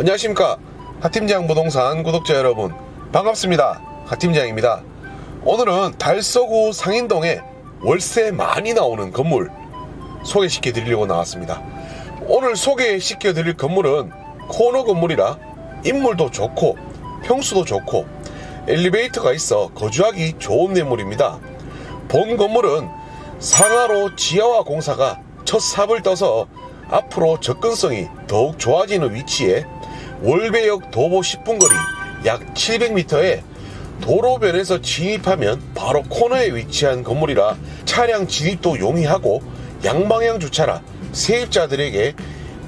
안녕하십니까. 하팀장 부동산 구독자 여러분 반갑습니다. 하팀장입니다. 오늘은 달서구 상인동에 월세 많이 나오는 건물 소개시켜 드리려고 나왔습니다. 오늘 소개시켜 드릴 건물은 코너 건물이라 인물도 좋고 평수도 좋고 엘리베이터가 있어 거주하기 좋은 매물입니다. 본 건물은 상하로 지하화 공사가 첫 삽을 떠서 앞으로 접근성이 더욱 좋아지는 위치에 월배역 도보 10분 거리 약 700m에 도로변에서 진입하면 바로 코너에 위치한 건물이라 차량 진입도 용이하고 양방향 주차라 세입자들에게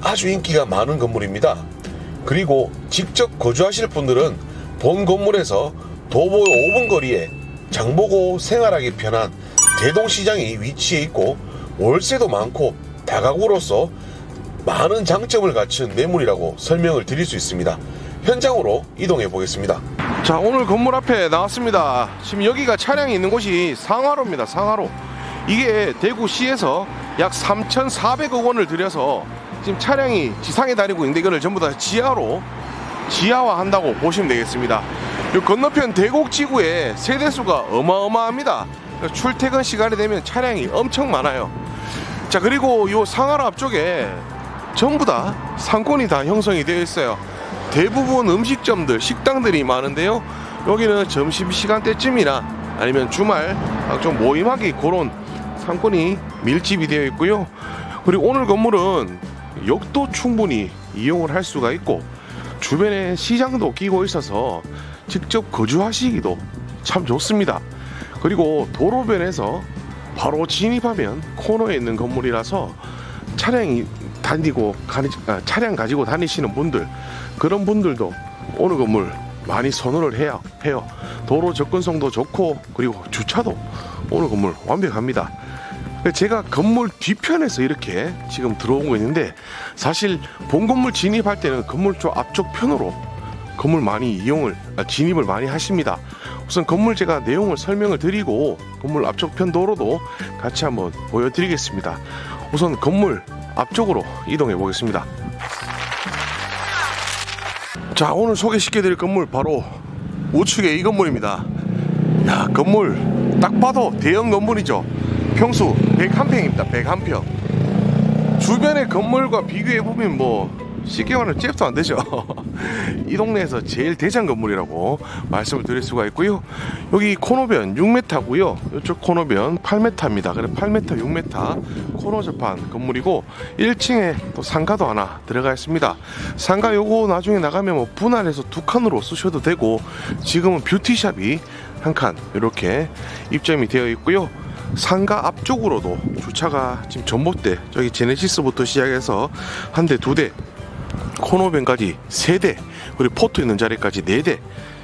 아주 인기가 많은 건물입니다. 그리고 직접 거주하실 분들은 본 건물에서 도보 5분 거리에 장보고 생활하기 편한 대동시장이 위치해 있고 월세도 많고 다가구로서 많은 장점을 갖춘 매물이라고 설명을 드릴 수 있습니다. 현장으로 이동해 보겠습니다. 자, 오늘 건물 앞에 나왔습니다. 지금 여기가 차량이 있는 곳이 상하로입니다. 상하로. 이게 대구시에서 약 3,400억 원을 들여서 지금 차량이 지상에 다니고 있는데 이거를 전부 다 지하로 지하화 한다고 보시면 되겠습니다. 이 건너편 대곡지구에 세대수가 어마어마합니다. 출퇴근 시간이 되면 차량이 엄청 많아요. 자, 그리고 이 상하로 앞쪽에 전부 다 상권이 다 형성이 되어 있어요. 대부분 음식점들, 식당들이 많은데요. 여기는 점심 시간대쯤이나 아니면 주말 좀 모임하기 그런 상권이 밀집이 되어 있고요. 그리고 오늘 건물은 역도 충분히 이용을 할 수가 있고 주변에 시장도 끼고 있어서 직접 거주하시기도 참 좋습니다. 그리고 도로변에서 바로 진입하면 코너에 있는 건물이라서 차량이 다니고 가니, 아, 차량 가지고 다니시는 분들 그런 분들도 오늘 건물 많이 선호를 해요. 해요. 도로 접근성도 좋고 그리고 주차도 오늘 건물 완벽합니다. 제가 건물 뒤편에서 이렇게 지금 들어오고 있는데 사실 본 건물 진입할 때는 건물 쪽 앞쪽 편으로 건물 많이 이용을 아, 진입을 많이 하십니다. 우선 건물 제가 내용을 설명을 드리고 건물 앞쪽 편 도로도 같이 한번 보여드리겠습니다. 우선 건물 앞쪽으로 이동해 보겠습니다. 자, 오늘 소개시켜 드릴 건물 바로 우측에 이 건물입니다. 야, 건물 딱 봐도 대형 건물이죠. 평수 101평입니다. 101평. 주변의 건물과 비교해보면 뭐 쉽게 말하면 잽도 안 되죠. 이 동네에서 제일 대장 건물이라고 말씀을 드릴 수가 있고요. 여기 코너변 6m고요. 이쪽 코너변 8m입니다. 그래 8m, 6m 코너 접한 건물이고 1층에 또 상가도 하나 들어가 있습니다. 상가 요거 나중에 나가면 뭐 분할해서 두 칸으로 쓰셔도 되고 지금은 뷰티샵이 한 칸 이렇게 입점이 되어 있고요. 상가 앞쪽으로도 주차가 지금 전봇대 저기 제네시스부터 시작해서 한 대, 두 대, 코너변까지 세대 그리고 포트 있는 자리까지 네대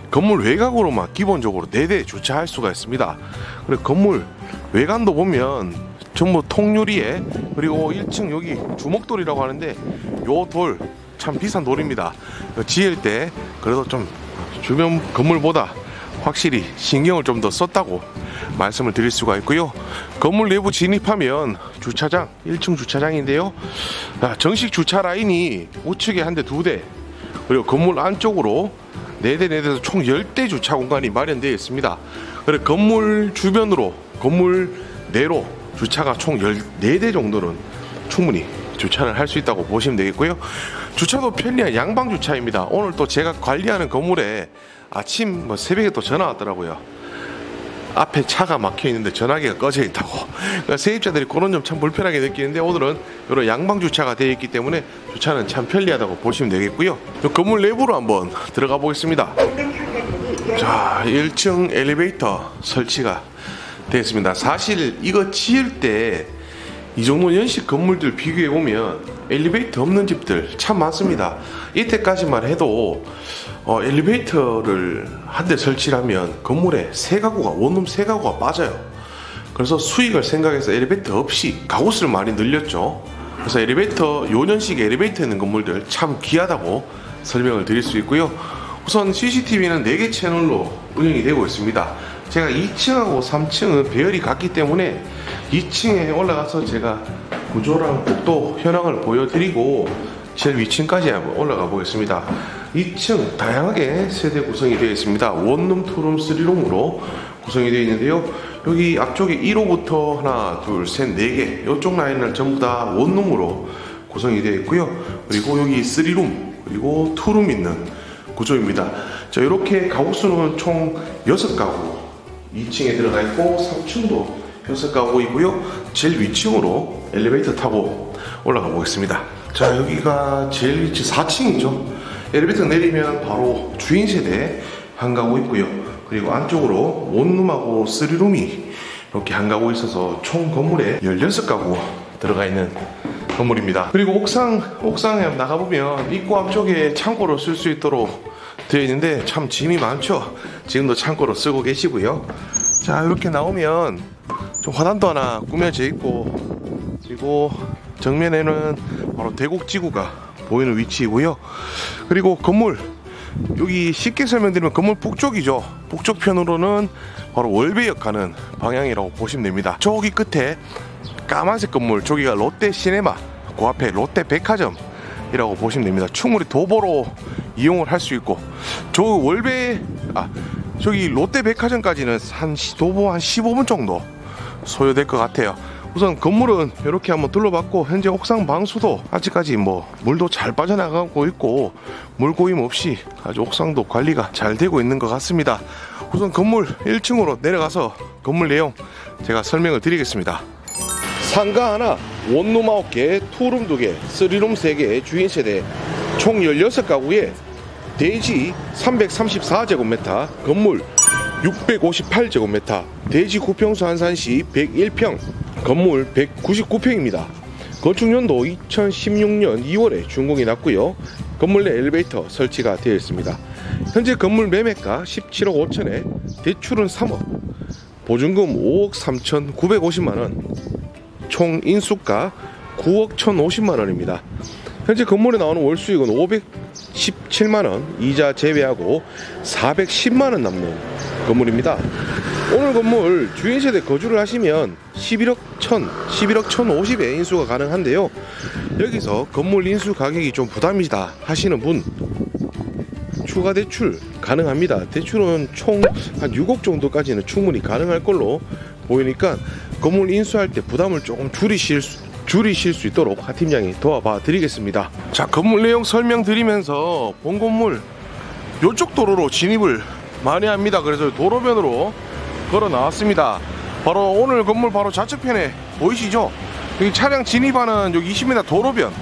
건물 외곽으로만 기본적으로 네대 주차할 수가 있습니다. 그리고 건물 외관도 보면 전부 통유리에 그리고 1층 여기 주먹돌이라고 하는데 요 돌 참 비싼 돌입니다. 지을 때 그래도 좀 주변 건물보다 확실히 신경을 좀 더 썼다고 말씀을 드릴 수가 있고요. 건물 내부 진입하면 주차장 1층 주차장인데요. 아, 정식 주차 라인이 우측에 한 대, 두 대, 그리고 건물 안쪽으로 4대, 4대에서 총 10대 주차 공간이 마련되어 있습니다. 그리고 건물 주변으로, 건물 내로 주차가 총 14대 정도는 충분히 주차를 할 수 있다고 보시면 되겠고요. 주차도 편리한 양방 주차입니다. 오늘 또 제가 관리하는 건물에 아침 뭐 새벽에 또 전화 왔더라고요. 앞에 차가 막혀 있는데 전화기가 꺼져 있다고. 그러니까 세입자들이 그런 점 참 불편하게 느끼는데 오늘은 이런 양방 주차가 되어 있기 때문에 주차는 참 편리하다고 보시면 되겠고요. 건물 내부로 한번 들어가 보겠습니다. 자, 1층 엘리베이터 설치가 되었습니다. 사실 이거 지을 때 이 정도 연식 건물들 비교해 보면 엘리베이터 없는 집들 참 많습니다. 이때까지만 해도 어, 엘리베이터를 한 대 설치하면 건물에 세 가구가 원룸 세 가구가 빠져요. 그래서 수익을 생각해서 엘리베이터 없이 가구수를 많이 늘렸죠. 그래서 엘리베이터 요년식 엘리베이터 있는 건물들 참 귀하다고 설명을 드릴 수 있고요. 우선 CCTV는 4개 채널로 운영이 되고 있습니다. 제가 2층하고 3층은 배열이 같기 때문에 2층에 올라가서 제가 구조랑 복도 현황을 보여드리고 제일 위층까지 한번 올라가 보겠습니다. 2층 다양하게 세대 구성이 되어 있습니다. 원룸, 투룸, 쓰리룸으로 구성이 되어 있는데요. 여기 앞쪽에 1호부터 하나, 둘, 셋, 네 개. 이쪽 라인을 전부 다 원룸으로 구성이 되어 있고요. 그리고 여기 쓰리룸, 그리고 투룸 있는 구조입니다. 자, 이렇게 가구 수는 총 6가구 2층에 들어가 있고 3층도 6가구이고요. 제일 위층으로 엘리베이터 타고 올라가 보겠습니다. 자, 여기가 제일 위치 4층이죠. 엘리베이터 내리면 바로 주인 세대 한 가구 있고요. 그리고 안쪽으로 원룸하고 쓰리룸이 이렇게 한 가구 있어서 총 건물에 16가구 들어가 있는 건물입니다. 그리고 옥상, 옥상에 나가보면 입구 앞쪽에 창고로 쓸 수 있도록 되어 있는데 참 짐이 많죠. 지금도 창고로 쓰고 계시고요. 자, 이렇게 나오면 좀 화단도 하나 꾸며져 있고 그리고 정면에는 바로 대곡지구가 보이는 위치이고요. 그리고 건물 여기 쉽게 설명드리면 건물 북쪽이죠. 북쪽 편으로는 바로 월배역 가는 방향이라고 보시면 됩니다. 저기 끝에 까만색 건물 저기가 롯데 시네마 그 앞에 롯데 백화점 이라고 보시면 됩니다. 충분히 도보로 이용을 할 수 있고 저 월배 아 저기 롯데 백화점까지는 한 시- 도보 한 15분 정도 소요될 것 같아요. 우선 건물은 이렇게 한번 둘러봤고 현재 옥상 방수도 아직까지 뭐 물도 잘 빠져나가고 있고 물고임 없이 아주 옥상도 관리가 잘 되고 있는 것 같습니다. 우선 건물 1층으로 내려가서 건물 내용 제가 설명을 드리겠습니다. 상가 하나, 원룸 9개, 투룸 2개, 쓰리룸 3개, 주인 세대 총 16가구에 대지 334제곱미터, 건물 658제곱미터, 대지 구평수 환산시 101평, 건물 199평입니다. 건축년도 2016년 2월에 준공이 났고요. 건물 내 엘리베이터 설치가 되어 있습니다. 현재 건물 매매가 17억 5천에 대출은 3억, 보증금 5억 3천 950만 원, 총 인수가 9억 1,050만 원입니다. 현재 건물에 나오는 월 수익은 517만 원, 이자 제외하고 410만 원 남는 건물입니다. 오늘 건물 주인 세대 거주를 하시면 11억 1천, 11억 1,050에 인수가 가능한데요. 여기서 건물 인수 가격이 좀 부담이다 하시는 분 추가 대출 가능합니다. 대출은 총 한 6억 정도까지는 충분히 가능할 걸로 보이니까 건물 인수할 때 부담을 조금 줄이실 수, 줄이실 수 있도록 하 팀장이 도와봐 드리겠습니다. 자, 건물 내용 설명드리면서 본 건물 요쪽 도로로 진입을 많이 합니다. 그래서 도로변으로 걸어 나왔습니다. 바로 오늘 건물 바로 좌측편에 보이시죠? 여기 차량 진입하는 여기 20m 도로변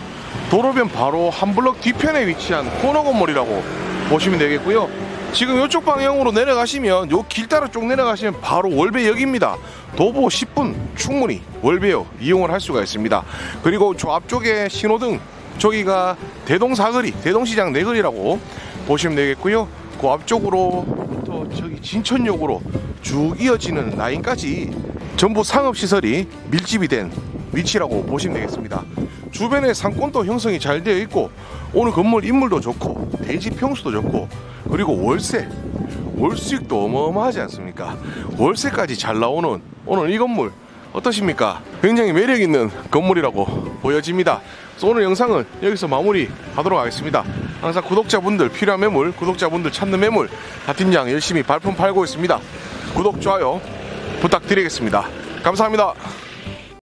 도로변 바로 한 블럭 뒤편에 위치한 코너 건물이라고 보시면 되겠고요. 지금 이쪽 방향으로 내려가시면 요 길 따라 쭉 내려가시면 바로 월배역입니다. 도보 10분 충분히 월배역 이용을 할 수가 있습니다. 그리고 저 앞쪽에 신호등 저기가 대동사거리, 대동시장 내거리라고 보시면 되겠고요. 그 앞쪽으로 또 저기 진천역으로 쭉 이어지는 라인까지 전부 상업시설이 밀집이 된 위치라고 보시면 되겠습니다. 주변에 상권도 형성이 잘 되어 있고 오늘 건물 인물도 좋고 대지 평수도 좋고 그리고 월세 월수익도 어마어마하지 않습니까? 월세까지 잘 나오는 오늘 이 건물 어떠십니까? 굉장히 매력 있는 건물이라고 보여집니다. 오늘 영상은 여기서 마무리 하도록 하겠습니다. 항상 구독자분들 필요한 매물, 구독자분들 찾는 매물 하팀장 열심히 발품 팔고 있습니다. 구독, 좋아요 부탁드리겠습니다. 감사합니다.